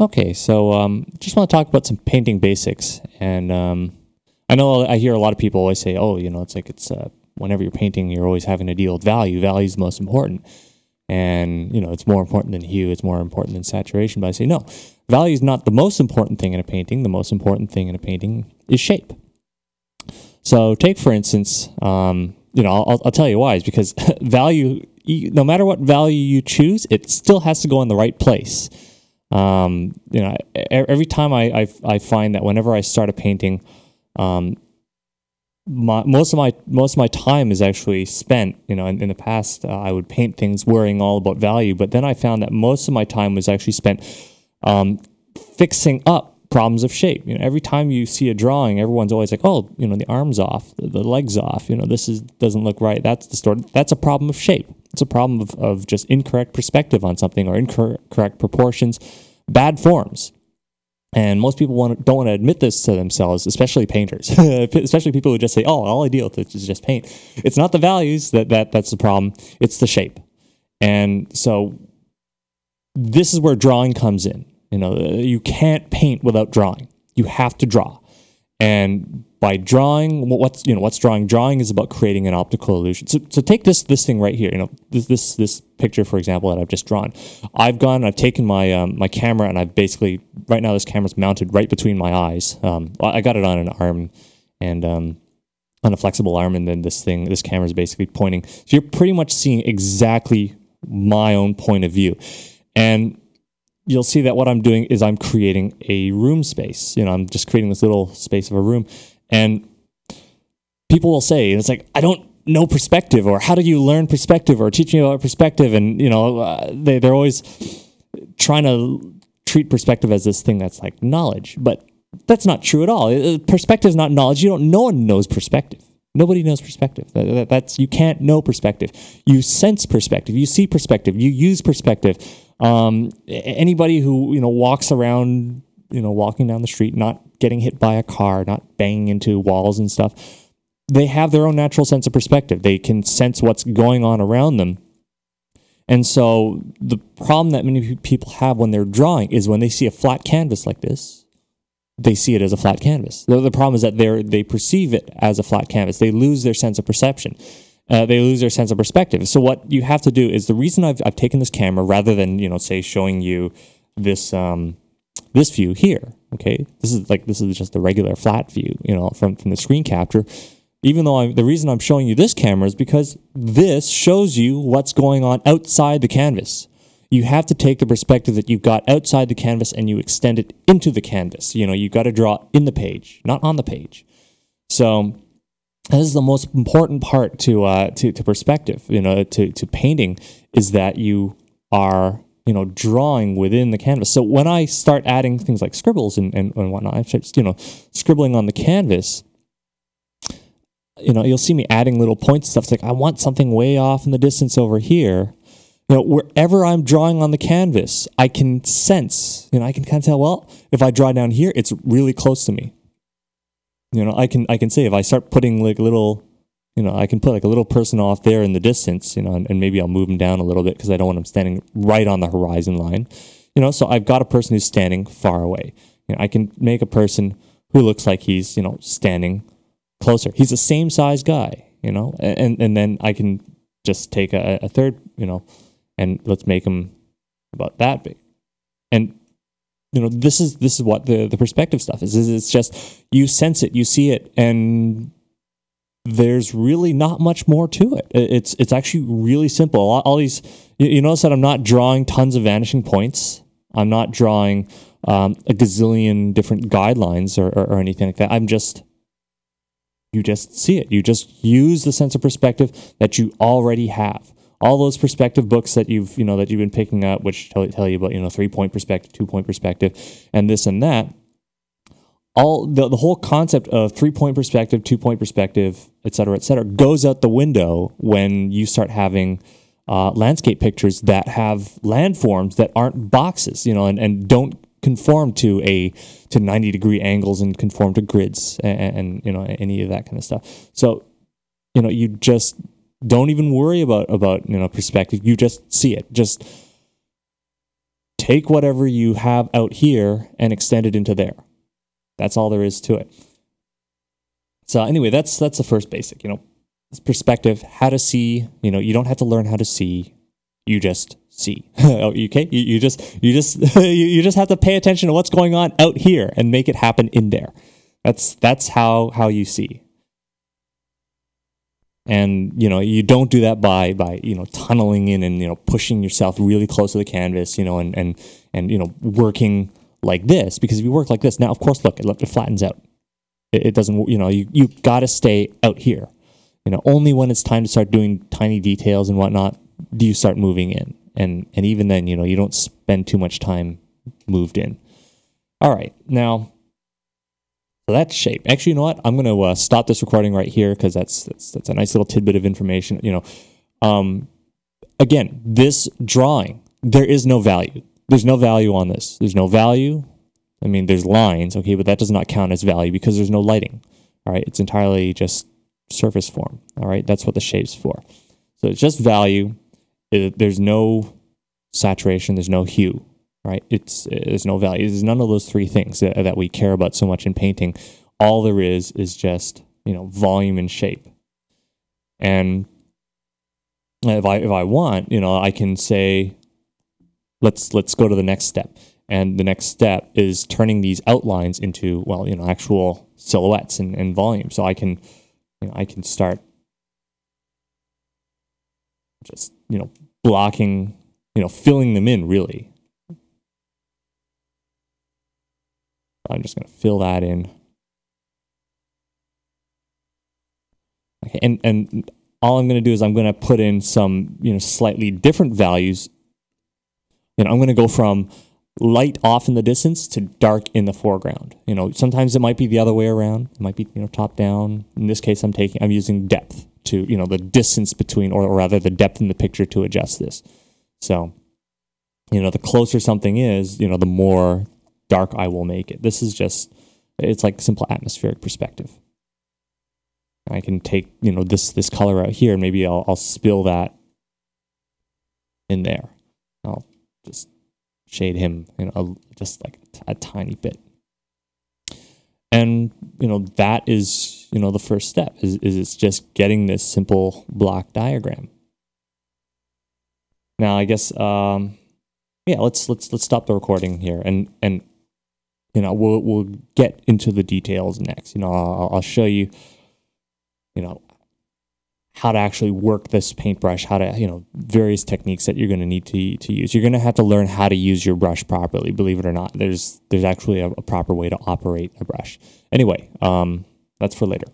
Okay, so um, just want to talk about some painting basics, and um, I know I hear a lot of people always say, "Oh, you know, it's like it's uh, whenever you're painting, you're always having to deal with value. Value is the most important, and you know, it's more important than hue. It's more important than saturation." But I say no, value is not the most important thing in a painting. The most important thing in a painting is shape. So, take for instance, um, you know, I'll, I'll tell you why. Is because value, no matter what value you choose, it still has to go in the right place um, you know, every time I, I, I find that whenever I start a painting, um, my, most of my most of my time is actually spent. You know, in, in the past, uh, I would paint things worrying all about value, but then I found that most of my time was actually spent um, fixing up problems of shape. You know, every time you see a drawing, everyone's always like, "Oh, you know, the arms off, the, the legs off. You know, this is doesn't look right. That's distorted. That's a problem of shape. It's a problem of, of just incorrect perspective on something or incorrect proportions, bad forms. And most people want, don't want to admit this to themselves, especially painters, especially people who just say, "Oh, all I deal with is just paint." It's not the values that, that that's the problem; it's the shape. And so, this is where drawing comes in. You know, you can't paint without drawing. You have to draw. And by drawing, what's you know what's drawing? Drawing is about creating an optical illusion. So, so take this this thing right here. You know this this this picture, for example, that I've just drawn. I've gone, I've taken my um, my camera, and I've basically right now this camera's mounted right between my eyes. Um, I got it on an arm, and um, on a flexible arm, and then this thing, this camera is basically pointing. So you're pretty much seeing exactly my own point of view, and you'll see that what I'm doing is I'm creating a room space. You know, I'm just creating this little space of a room. And people will say, it's like, I don't know perspective, or how do you learn perspective, or teach me about perspective. And, you know, uh, they, they're always trying to treat perspective as this thing that's like knowledge. But that's not true at all. Perspective is not knowledge. You don't, no one knows perspective. Nobody knows perspective. That's you can't know perspective. You sense perspective. You see perspective. You use perspective. Um, anybody who you know walks around, you know, walking down the street, not getting hit by a car, not banging into walls and stuff, they have their own natural sense of perspective. They can sense what's going on around them. And so the problem that many people have when they're drawing is when they see a flat canvas like this, they see it as a flat canvas. The, the problem is that they they perceive it as a flat canvas. They lose their sense of perception uh, they lose their sense of perspective. So what you have to do is the reason I've, I've taken this camera rather than you know say showing you this um, this view here. Okay, this is like this is just a regular flat view, you know, from from the screen capture. Even though I'm, the reason I'm showing you this camera is because this shows you what's going on outside the canvas. You have to take the perspective that you've got outside the canvas and you extend it into the canvas. You know, you got to draw in the page, not on the page. So this is the most important part to uh, to, to perspective, you know, to, to painting is that you are, you know, drawing within the canvas. So when I start adding things like scribbles and, and, and whatnot, I start, you know, scribbling on the canvas, you know, you'll see me adding little points and stuff. It's like, I want something way off in the distance over here. You know, wherever I'm drawing on the canvas, I can sense, you know, I can kind of tell, well, if I draw down here, it's really close to me you know, I can I can say if I start putting like little, you know, I can put like a little person off there in the distance, you know, and, and maybe I'll move them down a little bit because I don't want them standing right on the horizon line, you know. So I've got a person who's standing far away. You know, I can make a person who looks like he's you know standing closer. He's the same size guy, you know, and and then I can just take a, a third, you know, and let's make him about that big, and you know this is this is what the the perspective stuff is, is it's just you sense it you see it and there's really not much more to it. It's it's actually really simple. All, all these you, notice that i'm not drawing tons of vanishing points. I'm not drawing um, a gazillion different guidelines or, or, or anything like that. I'm just you just see it. You just use the sense of perspective that you already have. All those perspective books that you've you know that you've been picking up, which tell, tell you about you know three point perspective, two point perspective, and this and that. All the, the whole concept of three point perspective, two point perspective, et cetera, et cetera, goes out the window when you start having uh, landscape pictures that have landforms that aren't boxes, you know, and, and don't conform to a to 90 degree angles and conform to grids and, and you know any of that kind of stuff. So you know you just don't even worry about about you know perspective. You just see it. Just take whatever you have out here and extend it into there. That's all there is to it. So anyway, that's that's the first basic, you know, perspective, how to see, you know, you don't have to learn how to see. You just see. oh, okay? You, you just you just you just have to pay attention to what's going on out here and make it happen in there. That's that's how how you see and you know you don't do that by by you know tunneling in and you know pushing yourself really close to the canvas you know and and and you know working like this because if you work like this now of course look it, flattens out it, it, doesn't you know you, you got to stay out here you know only when it's time to start doing tiny details and whatnot do you start moving in and and even then you know you don't spend too much time moved in all right now so that's shape. Actually, you know what? I'm going to uh, stop this recording right here because that's, that's that's a nice little tidbit of information. You know, um, again, this drawing there is no value. There's no value on this. There's no value. I mean, there's lines, okay, but that does not count as value because there's no lighting. All right, it's entirely just surface form. All right, that's what the shape's for. So it's just value. It, there's no saturation. There's no hue right? It's there's no value. There's none of those three things that, that we care about so much in painting. All there is is just you know volume and shape. And if I if I want, you know, I can say, let's let's go to the next step. And the next step is turning these outlines into well, you know, actual silhouettes and, and volume. So I can, you know, I can start just you know blocking, you know, filling them in really I'm just going to fill that in. Okay, and, and all I'm going to do is I'm going to put in some, you know, slightly different values. Know, I'm going to go from light off in the distance to dark in the foreground. You know, sometimes it might be the other way around. It might be, you know, top down. In this case, I'm taking, I'm using depth to, you know, the distance between, or rather the depth in the picture to adjust this. So, you know, the closer something is, you know, the more dark I will make it. This is just, it's like simple atmospheric perspective. I can take, you know, this, this color out here, and maybe I'll, I'll spill that in there. Just shade him, you know, just like a, a tiny bit. And, you know, that is, you know, the first step is, is it's just getting this simple block diagram. Now, I guess, um, yeah, let's, let's, let's stop the recording here and, and you know, we'll we'll get into the details next. You know, I'll, I'll show you, you know, how to actually work this paintbrush, how to, you know, various techniques that you're going to need to to use. You're going to have to learn how to use your brush properly. Believe it or not, there's there's actually a, a proper way to operate a brush. Anyway, um, that's for later.